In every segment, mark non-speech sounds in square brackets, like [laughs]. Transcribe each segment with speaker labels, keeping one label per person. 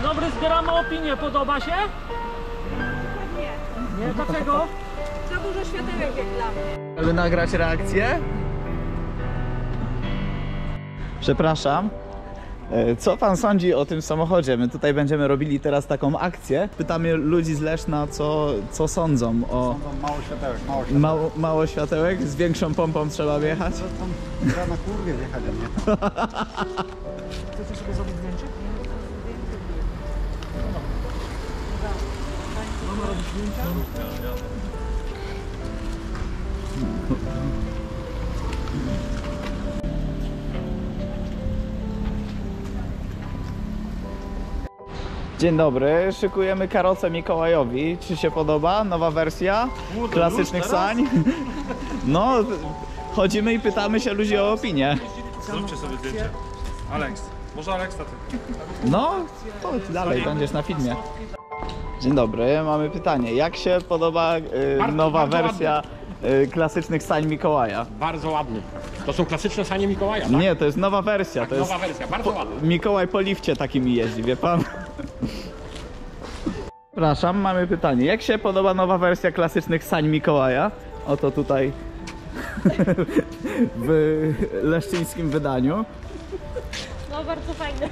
Speaker 1: Dzień dobry, zbieramy opinię. Podoba się?
Speaker 2: Nie,
Speaker 1: Nie, dlaczego?
Speaker 2: za dużo światełek jak dla mnie.
Speaker 3: Żeby nagrać reakcję? Przepraszam. E, Co pan sądzi o tym samochodzie? My tutaj będziemy robili teraz taką akcję. Pytamy ludzi z Leszna, co, co sądzą o
Speaker 4: Mało światełek, mało światełek.
Speaker 3: mało, mało światełek. Z większą pompą trzeba wjechać.
Speaker 4: Trzeba na kurwie wjechać, a nie [laughs]
Speaker 1: Chcecie sobie zrobić zdjęcie?
Speaker 3: Dzień dobry, szykujemy karocę Mikołajowi. Czy się podoba? Nowa wersja klasycznych sań? [laughs] No, chodzimy i pytamy się ludzi o opinię.
Speaker 5: Zróbcie sobie zdjęcie. Aleks. Może Aleksa tylko.
Speaker 3: No, chodź dalej, będziesz na filmie. Dzień dobry, mamy pytanie. Jak się podoba y,
Speaker 6: Bardzo-
Speaker 3: nowa
Speaker 6: bardzo
Speaker 3: wersja y, klasycznych sań Mikołaja?
Speaker 6: Bardzo ładny. To są klasyczne sanie Mikołaja, tak?
Speaker 3: Nie, to jest nowa wersja. To jest
Speaker 6: Nowa wersja, bardzo ładna.
Speaker 3: Mikołaj po lifcie takimi jeździ, wie pan? Przepraszam, mamy pytanie. Jak się podoba nowa wersja klasycznych sań Mikołaja? Oto tutaj [laughs] w leszczyńskim wydaniu.
Speaker 2: No bardzo fajne.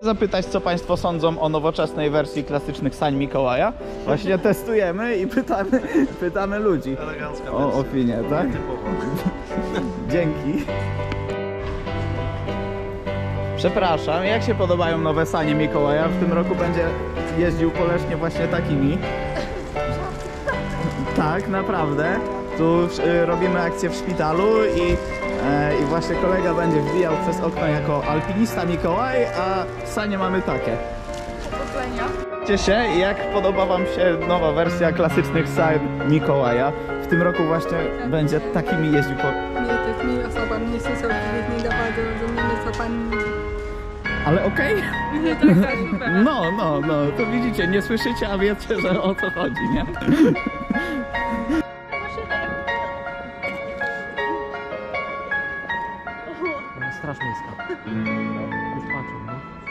Speaker 3: Zapytać, co Państwo sądzą o nowoczesnej wersji klasycznych sań Mikołaja. Właśnie testujemy i pytamy, pytamy ludzi
Speaker 5: Elegancka
Speaker 3: o opinię, tak? [laughs] Dzięki. Przepraszam, jak się podobają nowe sanie Mikołaja? W tym roku będzie jeździł po Lesznie właśnie takimi. Tak, naprawdę. Tu y, robimy akcję w szpitalu i, e, i właśnie kolega będzie wbijał przez okno jako alpinista Mikołaj, a sanie mamy takie. Powodzenia. się, jak podoba Wam się nowa wersja klasycznych sań Mikołaja? W tym roku właśnie będzie takimi jeździł po...
Speaker 7: Nie, to jest mi osoba, mnie się nie dawa do rozumienia, co pan.
Speaker 3: Ale okej?
Speaker 7: Super.
Speaker 3: No, no, no, to widzicie, nie słyszycie, a wiecie, że o co chodzi, nie?
Speaker 1: Straż miejska. [laughs] Już patrzą, no.